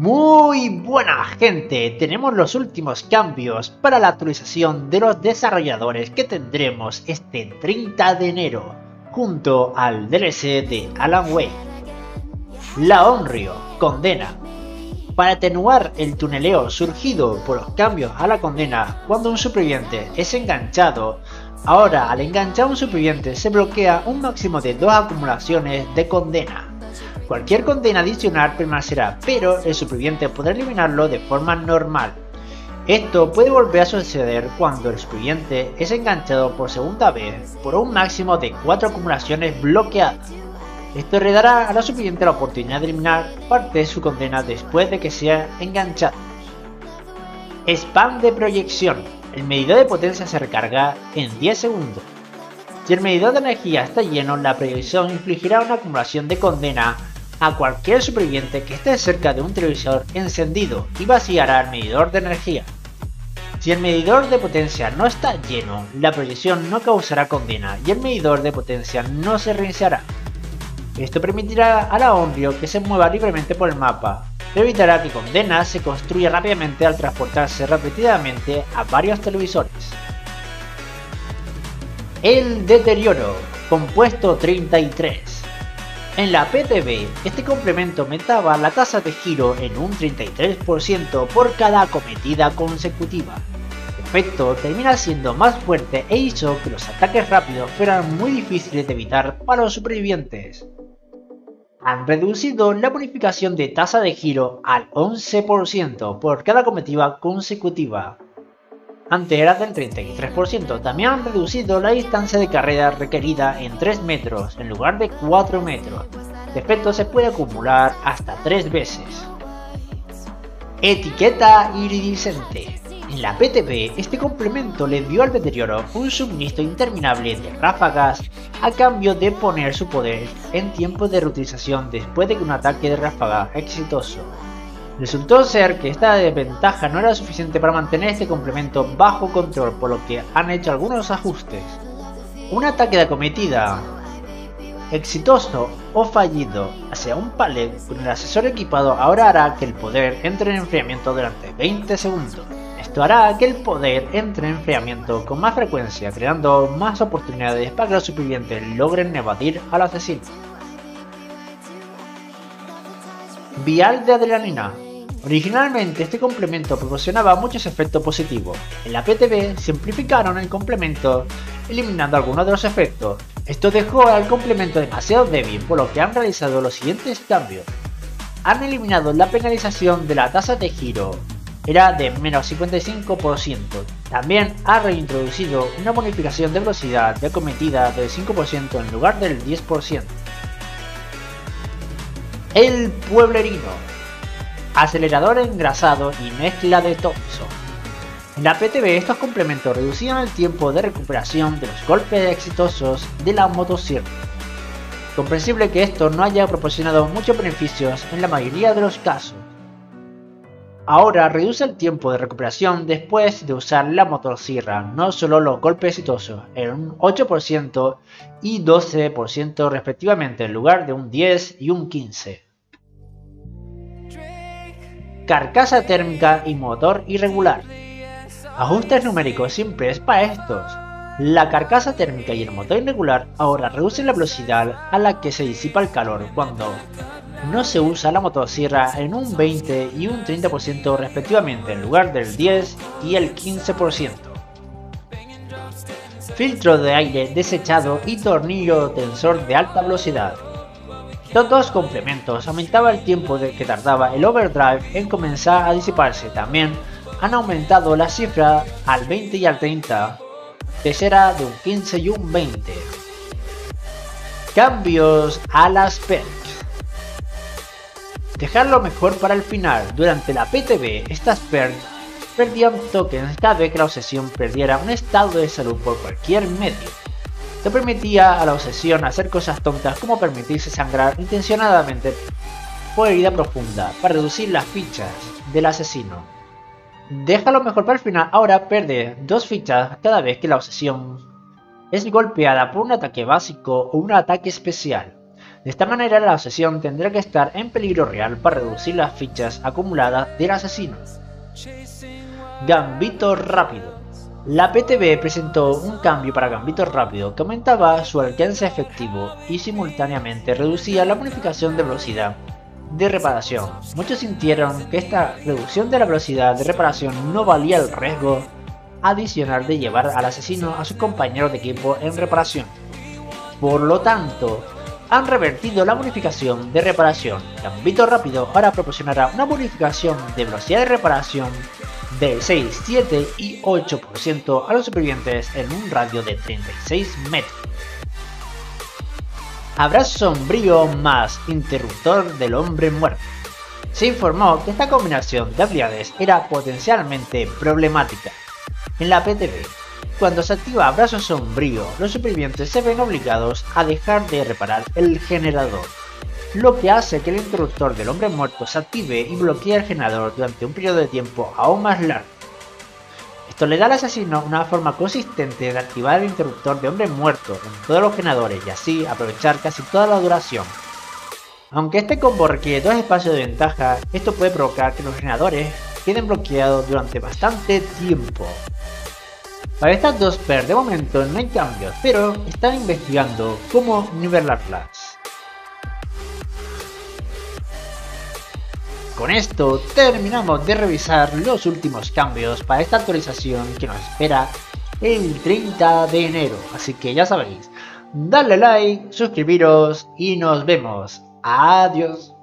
Muy buena gente, tenemos los últimos cambios para la actualización de los desarrolladores que tendremos este 30 de enero, junto al DLC de Alan Wake. La Onryo condena. Para atenuar el tuneleo surgido por los cambios a la condena cuando un superviviente es enganchado, ahora al enganchar a un superviviente se bloquea un máximo de dos acumulaciones de condena. Cualquier condena adicional permanecerá, pero el superviviente podrá eliminarlo de forma normal. Esto puede volver a suceder cuando el superviviente es enganchado por segunda vez por un máximo de 4 acumulaciones bloqueadas. Esto le dará a la superviviente la oportunidad de eliminar parte de su condena después de que sea enganchado. Spam de proyección. El medidor de potencia se recarga en 10 segundos. Si el medidor de energía está lleno, la proyección infligirá una acumulación de condena a cualquier superviviente que esté cerca de un televisor encendido y vaciará el medidor de energía. Si el medidor de potencia no está lleno, la proyección no causará condena y el medidor de potencia no se reiniciará. Esto permitirá a la Onryo que se mueva libremente por el mapa, pero evitará que condena se construya rápidamente al transportarse repetidamente a varios televisores. El deterioro, compuesto 33. En la PTB, este complemento aumentaba la tasa de giro en un 33% por cada acometida consecutiva. El efecto termina siendo más fuerte e hizo que los ataques rápidos fueran muy difíciles de evitar para los supervivientes. Han reducido la bonificación de tasa de giro al 11% por cada acometida consecutiva, antes era del 33%. También han reducido la distancia de carrera requerida en 3 metros en lugar de 4 metros. De se puede acumular hasta 3 veces. Etiqueta iridiscente. En la PTB, este complemento le dio al deterioro un suministro interminable de ráfagas a cambio de poner su poder en tiempo de reutilización después de un ataque de ráfaga exitoso. Resultó ser que esta desventaja no era suficiente para mantener este complemento bajo control, por lo que han hecho algunos ajustes. Un ataque de acometida exitoso o fallido hacia un palet con el asesor equipado ahora hará que el poder entre en enfriamiento durante 20 segundos. Esto hará que el poder entre en enfriamiento con más frecuencia, creando más oportunidades para que los supervivientes logren evadir al asesino. Vial de adrenalina Originalmente este complemento proporcionaba muchos efectos positivos. En la PTB simplificaron el complemento eliminando algunos de los efectos. Esto dejó al complemento demasiado débil por lo que han realizado los siguientes cambios. Han eliminado la penalización de la tasa de giro, era de menos 55%. También ha reintroducido una bonificación de velocidad de acometida del 5% en lugar del 10%. El pueblerino acelerador engrasado y mezcla de Thompson. En la PTB estos complementos reducían el tiempo de recuperación de los golpes exitosos de la motosierra. Comprensible que esto no haya proporcionado muchos beneficios en la mayoría de los casos. Ahora reduce el tiempo de recuperación después de usar la motosierra, no solo los golpes exitosos, en un 8% y 12% respectivamente en lugar de un 10 y un 15 carcasa térmica y motor irregular. Ajustes numéricos simples para estos. La carcasa térmica y el motor irregular ahora reducen la velocidad a la que se disipa el calor cuando no se usa la motosierra en un 20 y un 30% respectivamente en lugar del 10 y el 15%. Filtro de aire desechado y tornillo tensor de alta velocidad. Los dos complementos aumentaba el tiempo que tardaba el overdrive en comenzar a disiparse. También han aumentado la cifra al 20 y al 30, tercera de un 15 y un 20. Cambios a las perks. Dejarlo mejor para el final. Durante la PTB, estas perks perdían tokens cada vez que la obsesión perdiera un estado de salud por cualquier medio. Te permitía a la obsesión hacer cosas tontas como permitirse sangrar intencionadamente por herida profunda para reducir las fichas del asesino. Déjalo mejor para el final, ahora pierde dos fichas cada vez que la obsesión es golpeada por un ataque básico o un ataque especial. De esta manera la sesión tendrá que estar en peligro real para reducir las fichas acumuladas del asesino. Gambito rápido. La PTB presentó un cambio para Gambito rápido que aumentaba su alcance efectivo y simultáneamente reducía la bonificación de velocidad de reparación. Muchos sintieron que esta reducción de la velocidad de reparación no valía el riesgo adicional de llevar al asesino a sus compañeros de equipo en reparación. Por lo tanto, han revertido la bonificación de reparación. Gambito rápido ahora proporcionará una bonificación de velocidad de reparación de 6, 7 y 8% a los supervivientes en un radio de 36 metros. Abrazo sombrío más interruptor del hombre muerto. Se informó que esta combinación de habilidades era potencialmente problemática. En la PTV, cuando se activa Abrazo Sombrío, los supervivientes se ven obligados a dejar de reparar el generador, lo que hace que el interruptor del hombre muerto se active y bloquee el generador durante un periodo de tiempo aún más largo. Esto le da al asesino una forma consistente de activar el interruptor de hombre muerto en todos los generadores y así aprovechar casi toda la duración. Aunque este combo requiere dos espacios de ventaja, esto puede provocar que los generadores queden bloqueados durante bastante tiempo. Para estas dos per de momento no hay cambios, pero están investigando cómo nivelarlas. Con esto terminamos de revisar los últimos cambios para esta actualización que nos espera el 30 de enero. Así que ya sabéis, dale like, suscribiros y nos vemos. Adiós.